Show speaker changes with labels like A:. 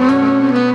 A: Música